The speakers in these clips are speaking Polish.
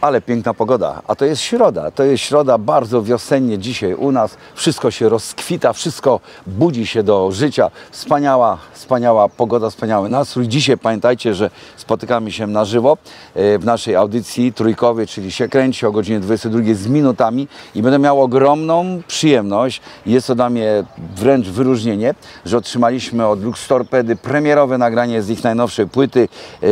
Ale piękna pogoda, a to jest środa. To jest środa bardzo wiosennie dzisiaj u nas. Wszystko się rozkwita, wszystko budzi się do życia. Wspaniała, wspaniała pogoda, wspaniały nastrój. Dzisiaj pamiętajcie, że spotykamy się na żywo e, w naszej audycji trójkowej, czyli się kręci o godzinie 22 z minutami i będę miał ogromną przyjemność. Jest to dla mnie wręcz wyróżnienie, że otrzymaliśmy od Lux Torpedy premierowe nagranie z ich najnowszej płyty e,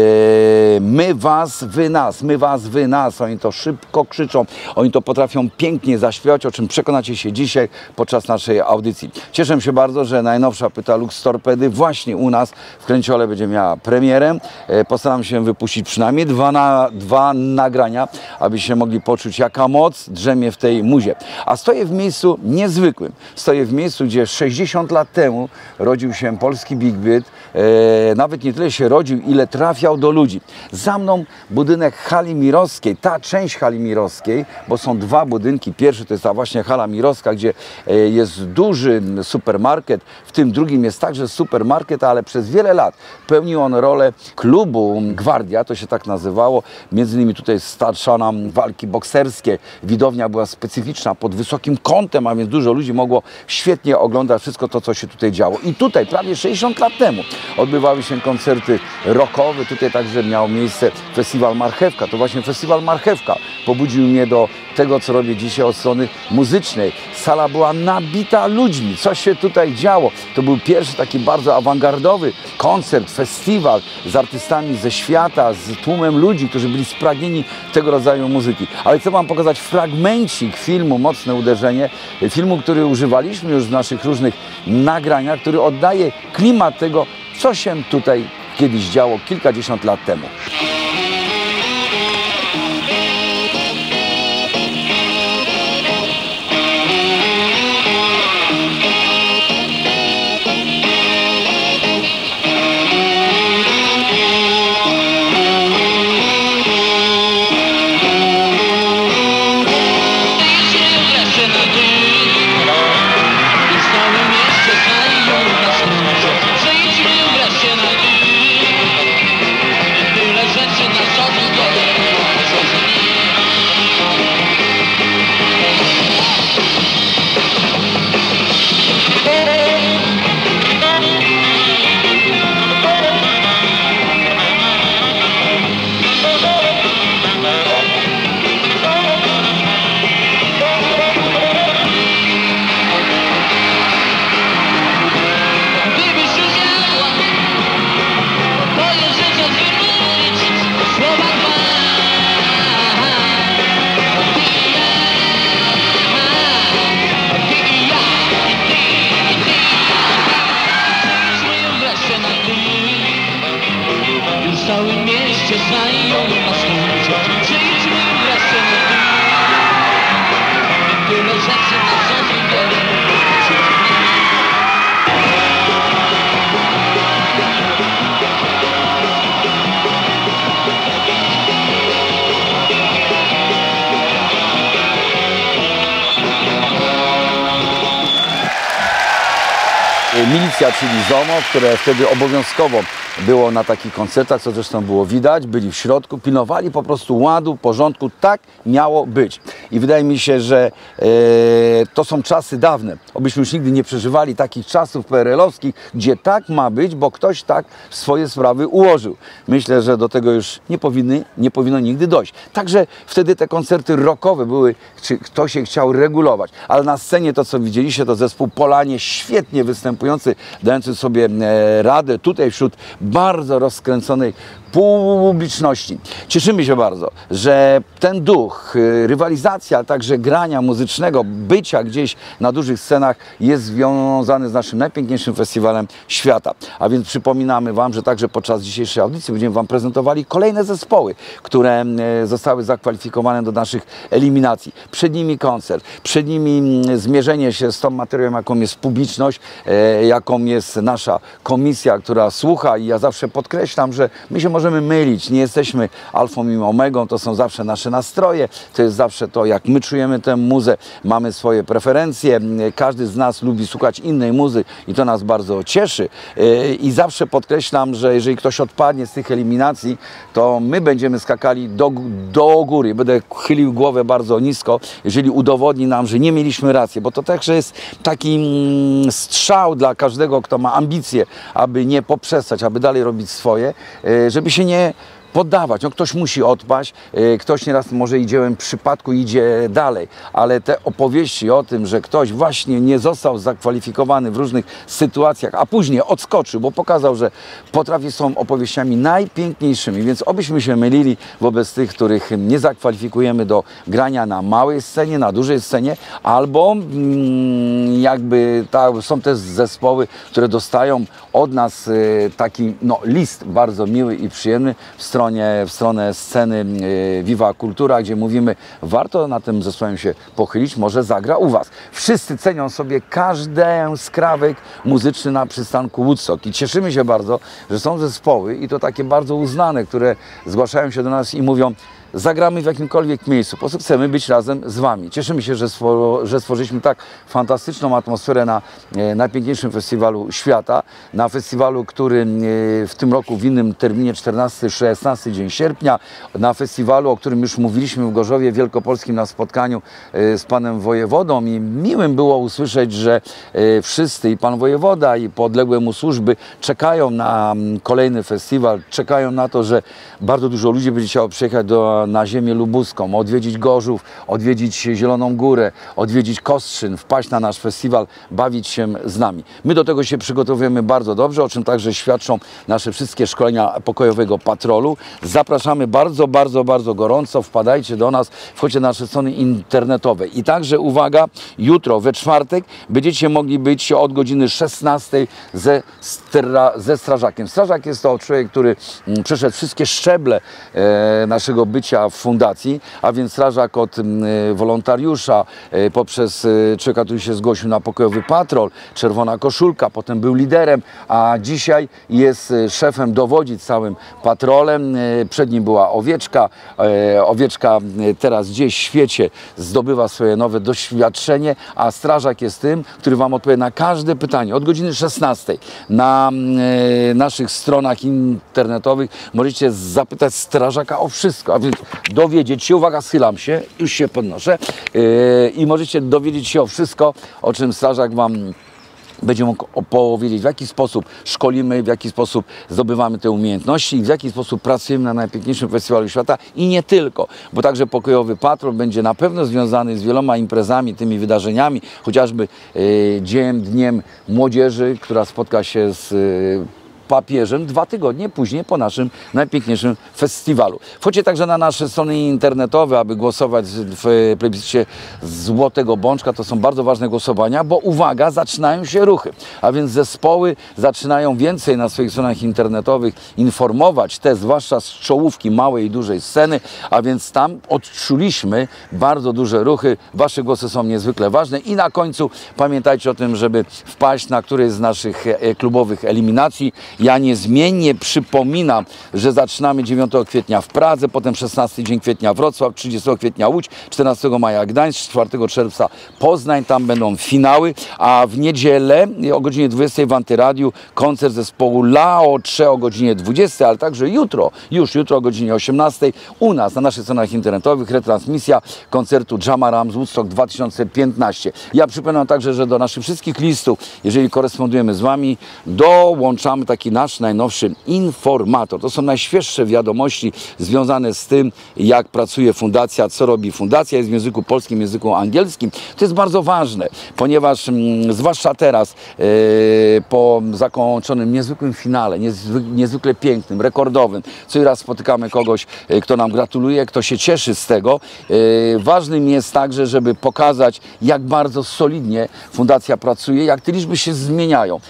My Was, Wy Nas, My Was, Wy Nas. Oni to szybko krzyczą, oni to potrafią pięknie zaśpiewać, o czym przekonacie się dzisiaj podczas naszej audycji. Cieszę się bardzo, że najnowsza płyta Lux Torpedy właśnie u nas w Kręciole będzie miała premierę. E, Postaram się wypuścić przynajmniej dwa, na, dwa nagrania, abyście mogli poczuć jaka moc drzemie w tej muzie. A stoję w miejscu niezwykłym. Stoję w miejscu, gdzie 60 lat temu rodził się polski Big Beat. E, nawet nie tyle się rodził, ile trafiał do ludzi. Za mną budynek hali Mirowskiej, ta część hali Mirowskiej, bo są dwa budynki. Pierwszy to jest ta właśnie hala Mirowska, gdzie e, jest duży supermarket. W tym drugim jest także supermarket, ale przez wiele lat pełnił on rolę klubu Gwardia, to się tak nazywało. Między innymi tutaj starszano walki bokserskie. Widownia była specyficzna, pod wysokim kątem, a więc dużo ludzi mogło świetnie oglądać wszystko to, co się tutaj działo. I tutaj prawie 60 lat temu odbywały się koncerty rockowe. Tutaj także miał miejsce festiwal Marchewka. To właśnie festiwal Marchewka pobudził mnie do tego, co robię dzisiaj od strony muzycznej. Sala była nabita ludźmi. Co się tutaj działo? To był pierwszy taki bardzo awangardowy koncert, festiwal z artystami ze świata, z tłumem ludzi, którzy byli spragnieni tego rodzaju muzyki. Ale chcę Wam pokazać fragmencik filmu Mocne Uderzenie, filmu, który używaliśmy już w naszych różnych nagraniach, który oddaje klimat tego, co się tutaj kiedyś działo kilkadziesiąt lat temu. Milicja, czyli ZOMO, które wtedy obowiązkowo było na takich koncertach, co zresztą było widać, byli w środku, pilnowali po prostu ładu, porządku, tak miało być. I wydaje mi się, że e, to są czasy dawne. Obyśmy już nigdy nie przeżywali takich czasów PRL-owskich, gdzie tak ma być, bo ktoś tak swoje sprawy ułożył. Myślę, że do tego już nie, powinny, nie powinno nigdy dojść. Także wtedy te koncerty rockowe były, czy ktoś się chciał regulować, ale na scenie to, co widzieliście, to zespół Polanie, świetnie występujący, dający sobie e, radę tutaj wśród bardzo rozkręconej publiczności. Cieszymy się bardzo, że ten duch, y, rywalizacja, ale także grania muzycznego, bycia gdzieś na dużych scenach jest związany z naszym najpiękniejszym festiwalem świata. A więc przypominamy Wam, że także podczas dzisiejszej audycji będziemy Wam prezentowali kolejne zespoły, które e, zostały zakwalifikowane do naszych eliminacji. Przed nimi koncert, przed nimi mm, zmierzenie się z tą materią, jaką jest publiczność, e, jaką jest nasza komisja, która słucha i Ja zawsze podkreślam, że my się możemy mylić, nie jesteśmy alfą i omegą, to są zawsze nasze nastroje, to jest zawsze to, jak my czujemy tę muzę, mamy swoje preferencje, każdy z nas lubi słuchać innej muzy i to nas bardzo cieszy. I zawsze podkreślam, że jeżeli ktoś odpadnie z tych eliminacji, to my będziemy skakali do, do góry. Będę chylił głowę bardzo nisko, jeżeli udowodni nam, że nie mieliśmy racji, bo to także jest taki mm, strzał dla każdego, kto ma ambicje, aby nie poprzestać, aby dalej robić swoje, yy, żeby nie poddawać. No, ktoś musi odpaść, yy, ktoś nieraz może i dziełem przypadku idzie dalej, ale te opowieści o tym, że ktoś właśnie nie został zakwalifikowany w różnych sytuacjach, a później odskoczył, bo pokazał, że potrafi są opowieściami najpiękniejszymi, więc obyśmy się mylili wobec tych, których nie zakwalifikujemy do grania na małej scenie, na dużej scenie, albo mm, jakby ta, są też zespoły, które dostają od nas y, taki no, list bardzo miły i przyjemny w stronie, w stronę sceny y, Viva Kultura, gdzie mówimy, warto na tym zespołem się pochylić, może zagra u Was. Wszyscy cenią sobie każdy skrawek muzyczny na przystanku Woodstock i cieszymy się bardzo, że są zespoły i to takie bardzo uznane, które zgłaszają się do nas i mówią, zagramy w jakimkolwiek miejscu. Po prostu chcemy być razem z Wami. Cieszymy się, że, stwor że stworzyliśmy tak fantastyczną atmosferę na e, najpiękniejszym festiwalu świata. Na festiwalu, który e, w tym roku w innym terminie 14-16 dzień sierpnia. Na festiwalu, o którym już mówiliśmy w Gorzowie Wielkopolskim na spotkaniu e, z panem wojewodą i miłym było usłyszeć, że e, wszyscy i pan wojewoda i podległe mu służby czekają na mm, kolejny festiwal, czekają na to, że bardzo dużo ludzi będzie chciało przyjechać do, na ziemię lubuską, odwiedzić Gorzów, odwiedzić Zieloną Górę, odwiedzić Kostrzyn, wpaść na nasz festiwal, bawić się z nami. My do tego się przygotowujemy bardzo dobrze, o czym także świadczą nasze wszystkie szkolenia pokojowego patrolu. Zapraszamy bardzo, bardzo, bardzo gorąco, wpadajcie do nas, wchodźcie na nasze strony internetowe. I także uwaga, jutro we czwartek będziecie mogli być od godziny 16 ze, stra, ze strażakiem. Strażak jest to człowiek, który mm, przeszedł wszystkie szczeble e, naszego bycia w fundacji, a więc strażak od mm, wolontariusza, e, poprzez e, człowieka, który się zgłosił na pokojowy patrol, czerwona koszulka, potem był liderem, a dzisiaj jest szefem, dowodzi całym patrolem. Przed nim była owieczka. Owieczka teraz gdzieś w świecie zdobywa swoje nowe doświadczenie, a strażak jest tym, który Wam odpowie na każde pytanie. Od godziny 16 na mm, naszych stronach internetowych możecie zapytać strażaka o wszystko, a więc dowiedzieć się, uwaga, schylam się, już się podnoszę. E, i możecie dowiedzieć się o wszystko, o czym strażak Wam będzie mógł opowiedzieć, w jaki sposób szkolimy, w jaki sposób zdobywamy te umiejętności i w jaki sposób pracujemy na najpiękniejszym festiwalu świata. I nie tylko, bo także pokojowy patrol będzie na pewno związany z wieloma imprezami, tymi wydarzeniami, chociażby dziełem, dniem młodzieży, która spotka się z e, papieżem dwa tygodnie później po naszym najpiękniejszym festiwalu. Wchodźcie także na nasze strony internetowe, aby głosować w plebiscycie Złotego Bączka. To są bardzo ważne głosowania, bo uwaga, zaczynają się ruchy. A więc zespoły zaczynają więcej na swoich stronach internetowych informować, te zwłaszcza z czołówki małej i dużej sceny, a więc tam odczuliśmy bardzo duże ruchy. Wasze głosy są niezwykle ważne i na końcu pamiętajcie o tym, żeby wpaść na któryś z naszych e, klubowych eliminacji. Ja niezmiennie przypominam, że zaczynamy 9 kwietnia w Pradze, potem 16 dzień kwietnia Wrocław, 30 kwietnia Łódź, 14 maja Gdańsk, 4 czerwca Poznań, tam będą finały, a w niedzielę o godzinie 20 w Antyradiu koncert zespołu Lao 3 o godzinie 20, ale także jutro, już jutro o godzinie 18 u nas na naszych stronach internetowych retransmisja koncertu Jamaram z Woodstock 2015. Ja przypominam także, że do naszych wszystkich listów, jeżeli korespondujemy z Wami, dołączamy taki nasz najnowszy informator. To są najświeższe wiadomości związane z tym, jak pracuje fundacja, co robi fundacja. Jest w języku polskim, języku angielskim. To jest bardzo ważne, ponieważ mm, zwłaszcza teraz, e, po zakończonym niezwykłym finale, niezwy, niezwykle pięknym, rekordowym, co raz spotykamy kogoś, e, kto nam gratuluje, kto się cieszy z tego. E, ważnym jest także, żeby pokazać, jak bardzo solidnie fundacja pracuje, jak te liczby się zmieniają.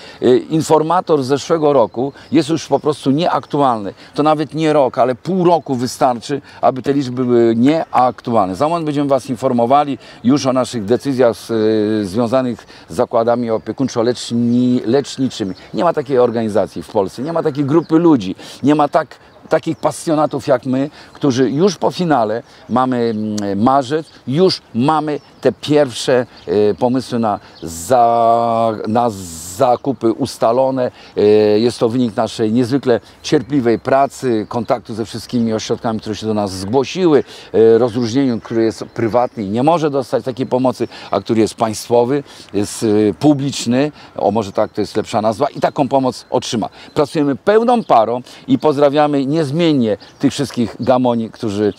Informator z zeszłego roku roku jest już po prostu nieaktualny. To nawet nie rok, ale pół roku wystarczy, aby te liczby były nieaktualne. Za moment będziemy Was informowali już o naszych decyzjach y, związanych z zakładami opiekuńczo-leczniczymi. Nie ma takiej organizacji w Polsce, nie ma takiej grupy ludzi, nie ma tak takich pasjonatów jak my, którzy już po finale mamy mm, marzec, już mamy te pierwsze e, pomysły na, za, na zakupy ustalone. E, Jest to wynik naszej niezwykle cierpliwej pracy, kontaktu ze wszystkimi ośrodkami, które się do nas zgłosiły, e, rozróżnieniu, który jest prywatny i nie może dostać takiej pomocy, a który jest państwowy, jest publiczny, o może tak to jest lepsza nazwa, i taką pomoc otrzyma. Pracujemy pełną parą i pozdrawiamy niezmiennie tych wszystkich gamoni, którzy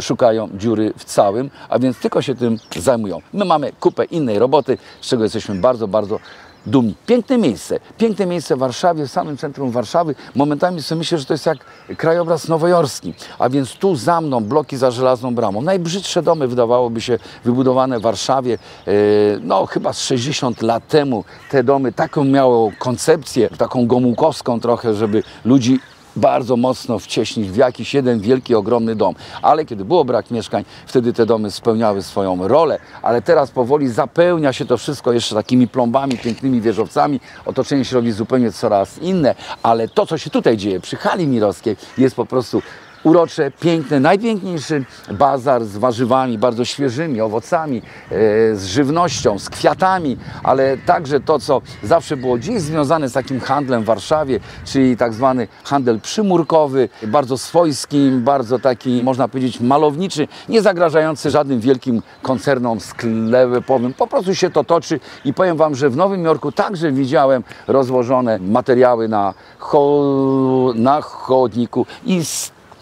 szukają dziury w całym, a więc tylko się tym zajmują. My mamy kupę innej roboty, z czego jesteśmy bardzo, bardzo dumni. Piękne miejsce, piękne miejsce w Warszawie, w samym centrum Warszawy. Momentami sobie myślę, że to jest jak krajobraz nowojorski, a więc tu za mną bloki za żelazną bramą. Najbrzydsze domy wydawałoby się wybudowane w Warszawie, e, no chyba z 60 lat temu. Te domy taką miało koncepcję, taką gomułkowską trochę, żeby ludzi bardzo mocno wcieśnić w jakiś jeden wielki, ogromny dom. Ale kiedy było brak mieszkań, wtedy te domy spełniały swoją rolę, ale teraz powoli zapełnia się to wszystko jeszcze takimi plombami, pięknymi wieżowcami. Otoczenie się robi zupełnie coraz inne, ale to, co się tutaj dzieje przy hali mirowskiej jest po prostu urocze, piękne, najpiękniejszy bazar z warzywami bardzo świeżymi, owocami, e, z żywnością, z kwiatami, ale także to, co zawsze było dziś związane z takim handlem w Warszawie, czyli tak zwany handel przymurkowy, bardzo swojski, bardzo taki, można powiedzieć, malowniczy, nie zagrażający żadnym wielkim koncernom sklepowym. Po prostu się to toczy i powiem Wam, że w Nowym Jorku także widziałem rozłożone materiały na, cho- na chodniku i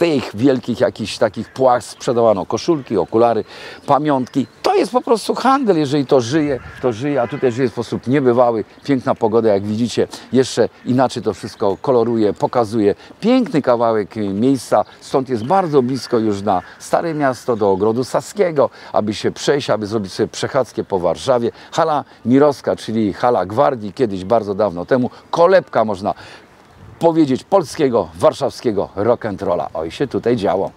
tych wielkich jakichś takich płach sprzedawano koszulki, okulary, pamiątki. To jest po prostu handel, jeżeli to żyje, to żyje, a tutaj żyje w sposób niebywały. Piękna pogoda, jak widzicie, jeszcze inaczej to wszystko koloruje, pokazuje. Piękny kawałek y, miejsca, stąd jest bardzo blisko już na Stare Miasto, do Ogrodu Saskiego, aby się przejść, aby zrobić sobie przechadzkę po Warszawie. Hala Mirowska, czyli hala Gwardii, kiedyś bardzo dawno temu, kolebka można powiedzieć polskiego, warszawskiego rock'n'rolla. Oj się tutaj działo.